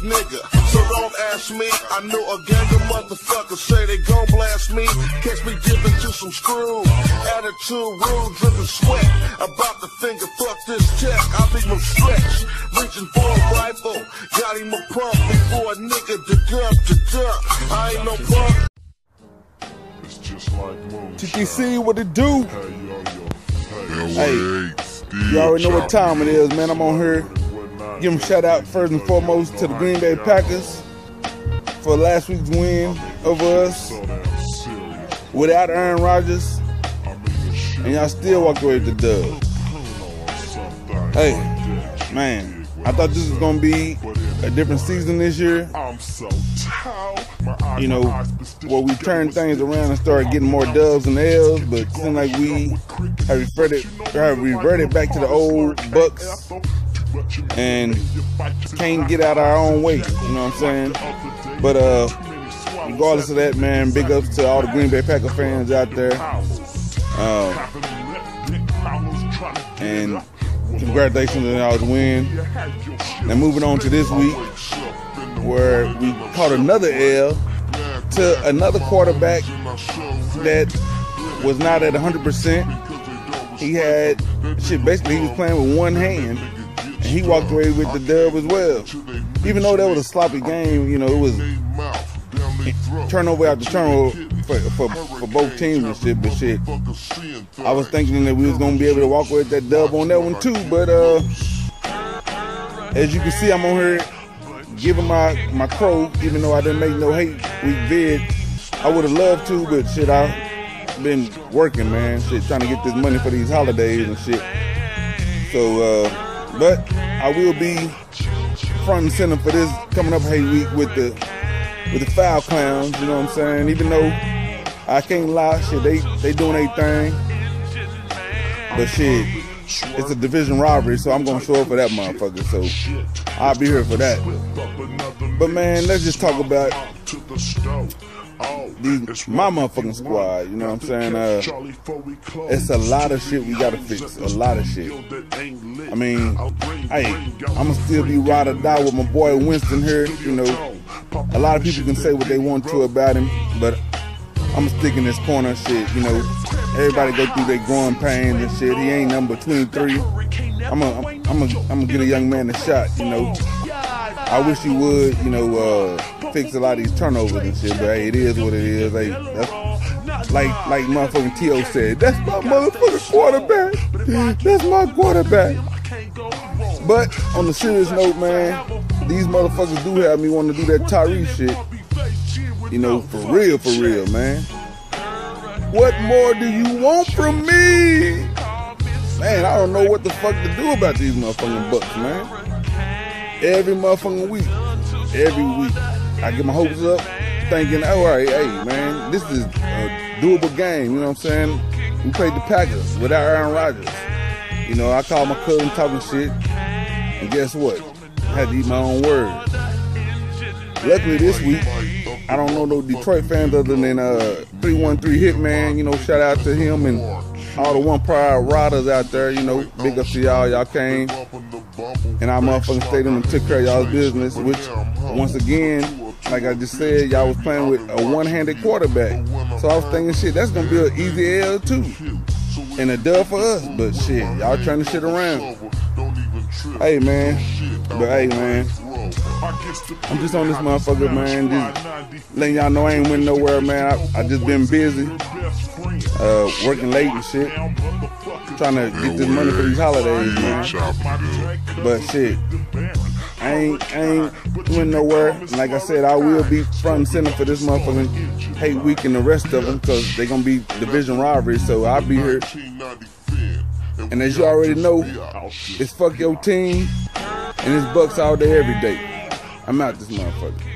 nigga. So don't ask me. I know a gang of motherfuckers say they gon' blast me. Catch me dipping to some screws. Attitude rude, dripping sweat. About to finger fuck this check. I leave him stretch. Reaching for a rifle. Got him a pump before a nigga to dump to dump. I ain't no punk. It's just like TTC, what it do? Hey, yo, yo. Hey, you already know what time it is, man. I'm on here. Give them shout out first and foremost to the Green Bay Packers for last week's win over us without Aaron Rodgers, and y'all still walk away with the dub. Hey, man, I thought this was gonna be a different season this year. You know, where we turned things around and started getting more dubs and L's, but it seemed like we have reverted, have reverted back to the old Bucs and can't get out our own way. You know what I'm saying? But uh, regardless of that, man, big ups to all the Green Bay Packer fans out there. Uh, and congratulations on y'all's win. Now moving on to this week, where we caught another L to another quarterback that was not at 100%. He had shit. Basically, he was playing with one hand, and he walked away with the dub as well. Even though that was a sloppy game, you know, it was turnover after turnover for, for, for both teams and shit. But shit, I was thinking that we was gonna be able to walk away with that dub on that one too. But uh, as you can see, I'm on here giving my my crow, even though I didn't make no hate week vid. I would have loved to, but shit, I've been working, man. Shit, trying to get this money for these holidays and shit. So, uh, but I will be front and center for this coming up hate week with the with the foul clowns. You know what I'm saying? Even though I can't lie, shit, they they doing their thing. But shit, it's a division robbery, so I'm gonna show up for that motherfucker. So I'll be here for that. But man, let's just talk about these my motherfucking squad. You know what I'm saying? Uh, it's a lot of shit we gotta fix. A lot of shit. I mean, hey, I'ma still be ride or die with my boy Winston here. You know, a lot of people can say what they want to about him, but I'm gonna stick in this corner shit. You know, everybody go through their growing pains and shit. He ain't number 23. I'm a, I'm a, I'm gonna get a young man a shot. You know, I wish he would. You know, uh, fix a lot of these turnovers and shit. But hey, it is what it is. Hey, like like motherfucking T.O. said, that's my motherfucking quarterback. That's my quarterback. But on the serious note, man, these motherfuckers do have me want to do that Tyree shit. You know, for real, for real, man. What more do you want from me? Man, I don't know what the fuck to do about these motherfucking Bucs, man. Every motherfucking week, every week, I get my hopes up, thinking, oh, all right, hey, man, this is a doable game. You know what I'm saying? We played the Packers without Aaron Rodgers. You know, I called my cousin talking shit, and guess what? I had to eat my own words. Luckily this week, I don't know no Detroit fans other than uh 313 Hitman. You know, shout out to him and all the one prior riders out there. You know, big up to y'all. Y'all came and our motherfucking stadium and took care of y'all's business. Which, once again, like I just said, y'all was playing with a one-handed quarterback. So I was thinking, shit, that's gonna be an easy L too, and a dub for us. But shit, y'all trying to shit around. Hey man, but hey man. I'm just on this motherfucker, man. Just letting y'all know I ain't went nowhere, man. I, I just been busy, uh, working late and shit, trying to get this money for these holidays, man. But shit, I ain't, I ain't went nowhere. Like I said, I will be front and center for this motherfucking hate week and the rest of them because they gonna be division rivalries. So I'll be here. And as you already know, it's fuck your team and it's Bucs all day, every day. I'm out this motherfucker.